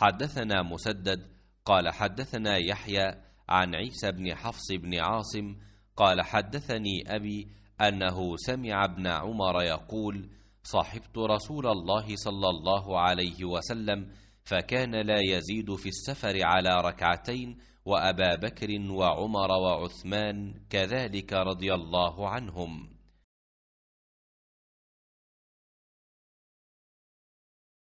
حدثنا مسدد قال حدثنا يحيى عن عيسى بن حفص بن عاصم قال حدثني أبي أنه سمع ابن عمر يقول صحبت رسول الله صلى الله عليه وسلم فكان لا يزيد في السفر على ركعتين وأبا بكر وعمر وعثمان كذلك رضي الله عنهم.